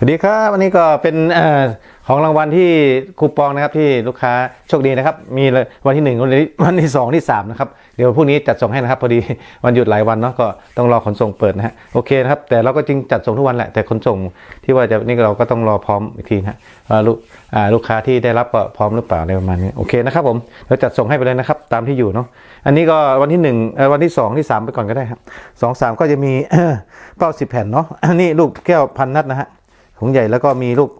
สวัสดีครับวันนี้ก็เป็นอของรางวัลที่คูปองนะครับที่ลูกค้าโชคดีนะครับ มีวันที่หนึ่งวันที่วันที่สองที่สามนะครับเดี๋ยวพรุ่งนี้จัดส่งให้นะครับ พอดีวันหยุดหลายวันเนาะก็ต้องรอขนส่งเปิดนะฮะโอเคนะครับ แต่เราก็จริงจัดส่งทุกวันแหละแต่ขนส่งที่ว่าจะนี่เราก็ต้องรอพร้อมอีกทีนะฮะลูกลูกค้าที่ได้รับก็พร้อมหรือเปล่าอะไรประมาณนี้โอเคนะครับผมเราจัดส่งให้ไปเลยนะครับตามที่อยู่เนาะอันนี้ก็วันที่หนึ่งวันที่สองที่สามไปก่อนก็ได้ครับสองสามก็จะมีเป้าสิบแผ่นเนาะอันนี้ลูกแก้วพันนัดนะฮะ ถุงใหญ่แล้วก็มีลูก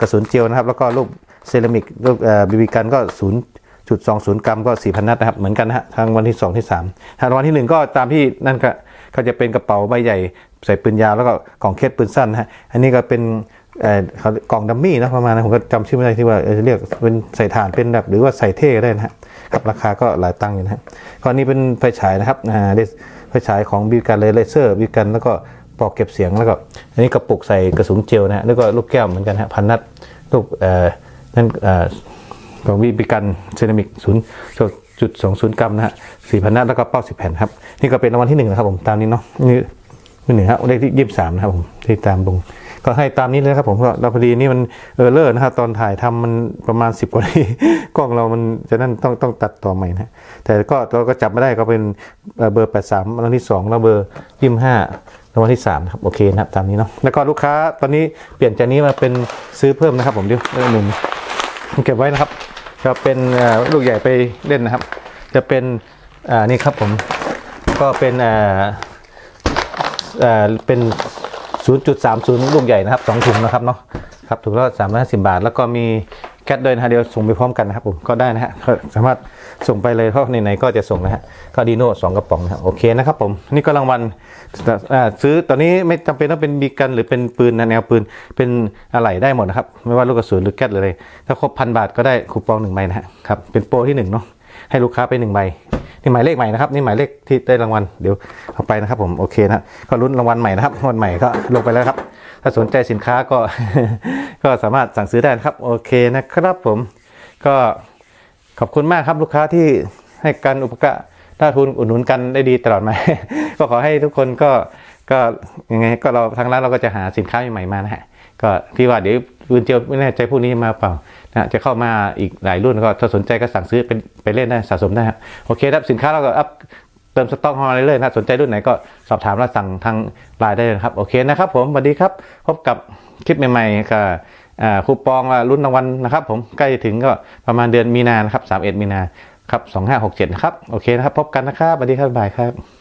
กระสุนเจียวนะครับแล้วก็ลูกเซรามิกลูกบีบีกันก็ศูนย์จุดสองศูนย์กรัมก็สี่พันนัดนะครับเหมือนกันนะฮะทางวันที่สองที่สามทางวันที่หนึ่งก็ตามที่นั่นก็ก็จะเป็นกระเป๋าใบใหญ่ใส่ปืนยาวแล้วก็กล่องเคสปืนสั้นนะฮะอันนี้ก็เป็นเขากล่องดัมมี่นะประมาณนั้นผมก็จำชื่อไม่ได้ที่ว่าเรียกเป็นใส่ถ่านเป็นแบบหรือว่าใส่เท่ก็ได้นะฮะครับราคาก็หลายตังค์อยู่นะฮะก็อันนี้เป็นไฟฉายนะครับอ่าไฟฉายของบีบีกันเลเซอร์บีบีกันแล้วก็ ปลอกเก็บเสียงแล้วก็อันนี้กระปุกใส่กระสุนเจลนะฮะแล้วก็ลูกแก้วเหมือนกันฮะพันนัดลูกเอ่อนั่นเอ่อของบีบีกันเซรามิกศูนย์จุดสองศูนย์กรัมนะฮะสี่พันนัดแล้วก็เป้าสิบแผ่นครับ นี่ก็เป็นรางวัลที่หนึ่งนะครับผมตามนี้เนาะนี่นี่หนึ่งครับเลขที่ยี่สิบสามนะครับผมที่ตามบง ก็ให้ตามนี้เลยครับผมก็เราพอดีนี่มันเออเลอร์นะครับตอนถ่ายทำมันประมาณสิบกว่านาทีกล้องเรามันจะนั่นต้องต้องตัดต่อใหม่นะแต่ก็เราก็จับไม่ได้ก็เป็นเบอร์แปดสามรางวัลที่สองแล้วเบอร์ยี่ห้ารางวัลที่3นะครับโอเคนะครับตามนี้เนาะแล้วก็ลูกค้าตอนนี้เปลี่ยนจากนี้มาเป็นซื้อเพิ่มนะครับผมเดี๋ยวเรื่องหนึ่งเก็บไว้นะครับจะเป็นลูกใหญ่ไปเล่นนะครับ จะเป็นอ่านี่ครับผมก็เป็นอ่อเอ่อเป็น 0.30 ลูกใหญ่นะครับสองถุงนะครับเนาะครับถุงละ350 บาท แล้วก็มีแก๊สด้วยนฮะเดียวส่งไปพร้อมกันนะครับผมก็ได้นะฮะสามารถส่งไปเลยเพราะไหนๆก็จะส่งนะฮะก็ดีโน่สองกระป๋องนะครับโอเคนะครับผมนี่ก็รางวัลซื้อตอนนี้ไม่จำเป็นต้องเป็นบีกันหรือเป็นปืนนะแนวปืนเป็นอะไรได้หมดนะครับ ไม่ว่าลูกกระสุนหรือแก๊สหรืออะไรถ้าครบพันบาทก็ได้คูปองหนึ่งใบนะฮะครับเป็นโปรที่หนึ่งเนาะ ให้ลูกค้าไปหนึ่งใบนี่หมายเลขใหม่นะครับนี่หมายเลขที่ได้รางวัลเดี๋ยวเอาไปนะครับ ผมโอเคนะก็ลุ้นรางวัลใหม่นะครับรางวัลใหม่ก็ลงไปแล้วครับ ถ้าสนใจสินค้าก็ ก็สามารถสั่งซื้อได้นะครับ โอเคนะครับผมก็ขอบคุณมากครับลูกค้าที่ให้การอุปการถ้าทุนอุดหนุนกันได้ดีตลอดมา ก็ขอให้ทุกคนก็ ก็ยังไงก็เราทางร้านเราก็จะหาสินค้าใหม่ๆมานะฮะก็ที่ว่าเดี๋ยวปืนเจียวไม่แน่ใจพวกนี้มาเปล่านะจะเข้ามาอีกหลายรุ่นก็ถ้าสนใจก็สั่งซื้อเป็นไปเล่นได้สะสมได้ครับโอเคครับสินค้าเราก็อัพเติมสต็อกมาเรื่อยๆนะสนใจรุ่นไหนก็สอบถามแล้วสั่งทางไลน์ได้เลยนะครับโอเคนะครับ ผมสวัสดีครับพบกับคลิปใหม่ๆกับคูปองลุ้นรางวัลนะครับ ผมใกล้ถึงก็ประมาณเดือนมีนานะครับ31มีนาครับ2567นะครับโอเคนะครับพบกันนะครับสวัสดีครับบ๊ายบายครับ